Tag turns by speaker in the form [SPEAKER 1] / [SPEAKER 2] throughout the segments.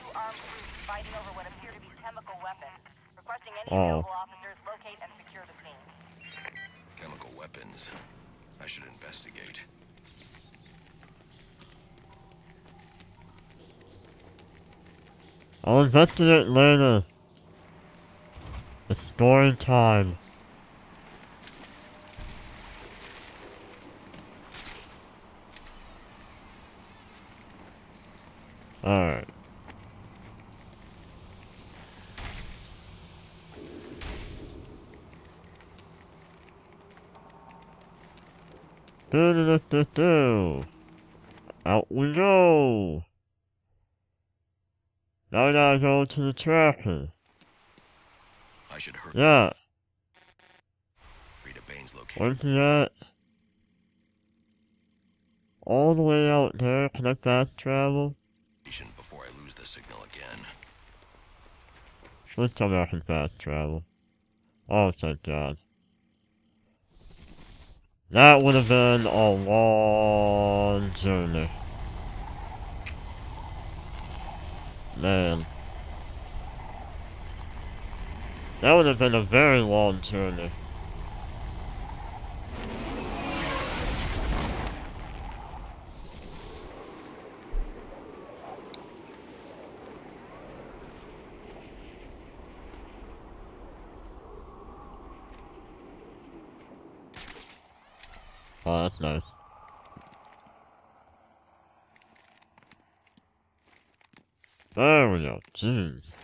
[SPEAKER 1] two armed groups fighting over what appear to be chemical weapons. Requesting any
[SPEAKER 2] Oh.
[SPEAKER 1] available officers locate and secure the scene.
[SPEAKER 3] Chemical weapons. I should investigate.
[SPEAKER 2] I'll investigate later. It's story time. Alright. Do do do do do. Out we go. Now we gotta go to the tracker.
[SPEAKER 3] I should hurry.
[SPEAKER 2] Yeah.
[SPEAKER 3] Rita Baines located.
[SPEAKER 2] Where's he at? All the way out there. Can I fast travel?
[SPEAKER 3] before I lose the signal again.
[SPEAKER 2] Please tell me I can fast travel. Oh, thank God. That would have been a long journey. Man. That would have been a very long journey. Oh, that's nice. There we go. Jeez.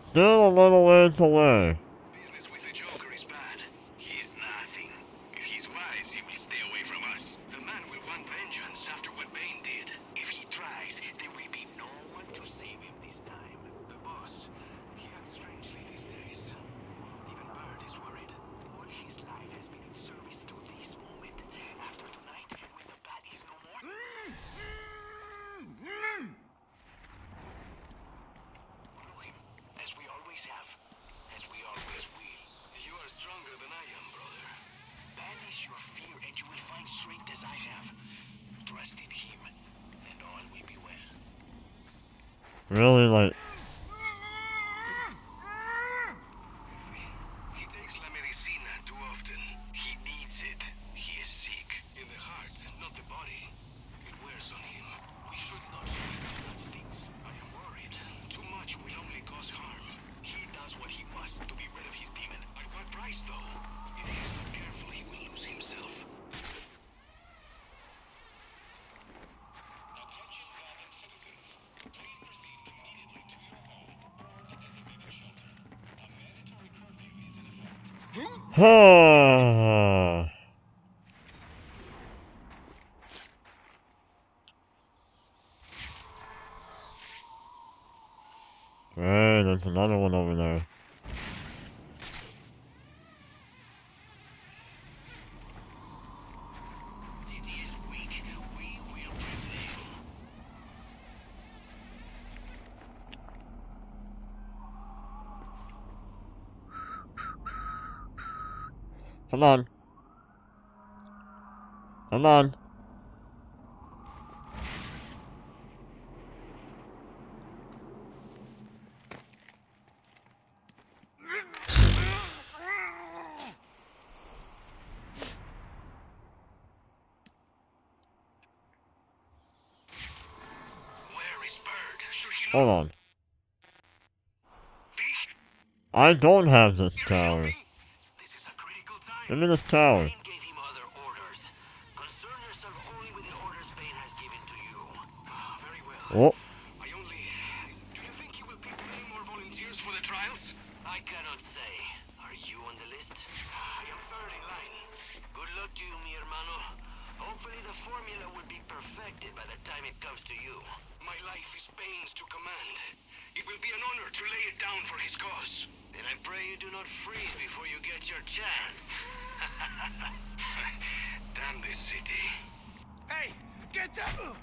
[SPEAKER 2] Still a little ways away.
[SPEAKER 4] Business with the Joker is bad. He's nothing. If he's wise, he will stay away from us. The man will want vengeance after what Bane did. If he tries, there will be no one to save him this time. The boss, he acts strangely these days. Even Bird is worried. All his life has been in service to this moment. After tonight, when the bat is no more... Follow him, as we always have, as we always will. You are stronger than I am, brother. Banish your fear and you will find strength as I have. Trust in him, and all will be well.
[SPEAKER 2] Really, like,
[SPEAKER 4] He takes La Medicina too often. He needs it. He is sick. In the heart, not the body. It wears on him. We should not speak of such things. I am worried. Too much will only cause harm. He does what he must to be rid of his demon. At what price, though? If he is not careful, he will lose himself. Attention Gotham citizens. Please proceed immediately to your home or a designated shelter. A mandatory curfew is in effect.
[SPEAKER 2] Huh. Hey, there's another one over there.
[SPEAKER 4] City is weak. We will prevail.
[SPEAKER 2] Come on. Come on. Hold on. I don't have this tower.
[SPEAKER 4] This is a critical time.
[SPEAKER 2] Give me this tower.
[SPEAKER 4] Bane gave him other orders. Concern yourself only with the orders Bane has given to you. Ah, very well.
[SPEAKER 2] Oh,
[SPEAKER 4] I only. Do you think he will pick many more volunteers for the trials? I cannot say. Are you on the list? I am third in line. Good luck to you, mi hermano. Hopefully the formula will be perfected by the time it comes to you. My life is Bane's to command. It will be an honor to lay it down for his cause. Then I pray you do not freeze before you get your chance.
[SPEAKER 5] Damn this city.
[SPEAKER 6] Hey, get down!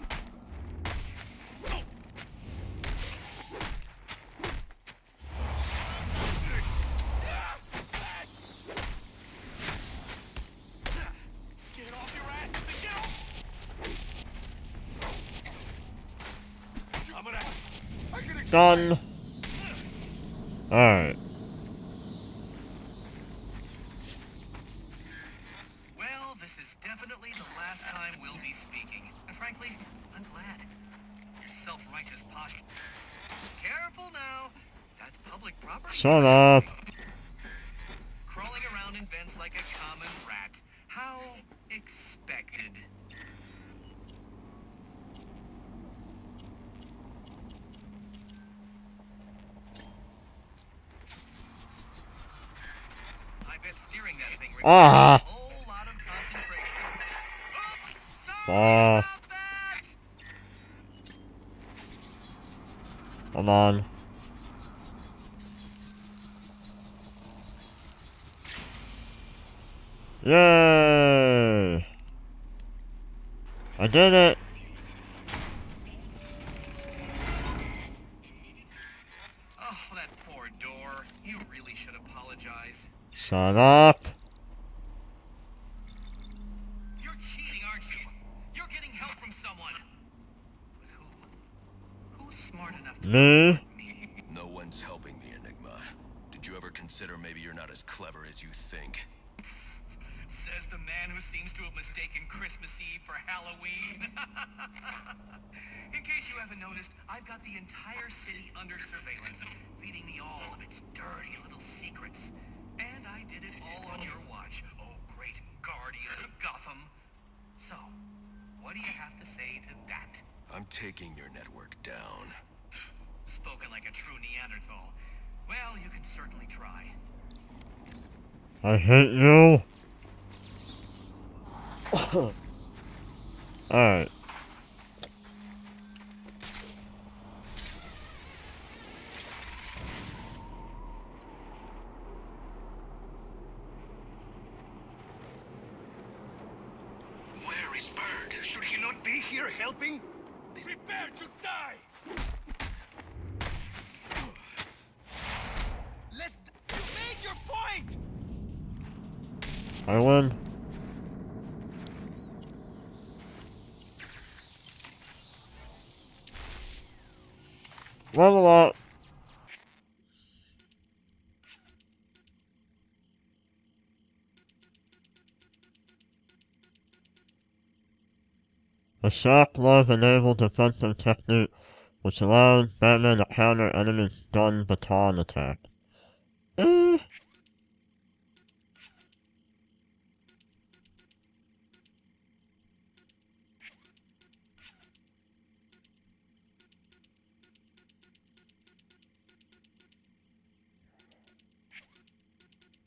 [SPEAKER 6] Get off your asses and get off! I'm gonna... I'm gonna...
[SPEAKER 2] Done. Alright.
[SPEAKER 5] Well, this is definitely the last time we'll be speaking. And frankly, I'm glad. Your self-righteous posture. Careful now. That's public property.
[SPEAKER 2] Shut up.
[SPEAKER 5] Crawling around in vents like a common rat. How expected.
[SPEAKER 2] Ah.
[SPEAKER 5] a whole lot of concentration. Oops, sorry
[SPEAKER 2] Ah. Come on. Yay! I did it!
[SPEAKER 5] Oh, that poor door. You really should apologize.
[SPEAKER 2] Shut up! Me?
[SPEAKER 3] No one's helping me, Enigma. Did you ever consider maybe you're not as clever as you think?
[SPEAKER 5] Says the man who seems to have mistaken Christmas Eve for Halloween. In case you haven't noticed, I've got the entire city under surveillance, feeding me all of its dirty little secrets. And I did it all on your watch, oh great guardian of Gotham. So, what do you have to say to that?
[SPEAKER 3] I'm taking your network down.
[SPEAKER 5] Spoken like a true Neanderthal. Well, you can certainly try.
[SPEAKER 2] I hate you! Alright.
[SPEAKER 5] Where is Bird?
[SPEAKER 6] Should he not be here helping? Prepare to die!
[SPEAKER 2] I win. Level up. The shock was enabled defensive technique which allows Batman to counter enemy stun baton attacks. Eh.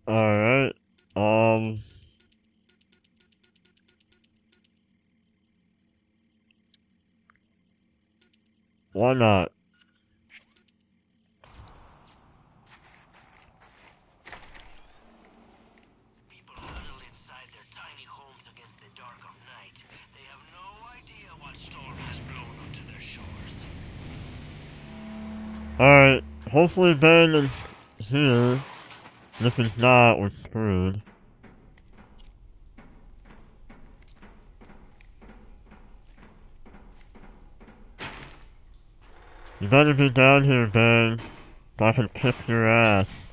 [SPEAKER 2] Blown Um... Why not? Alright, hopefully Ben is here. If he's not, we're screwed. You better be down here, Ben, so I can kick your ass.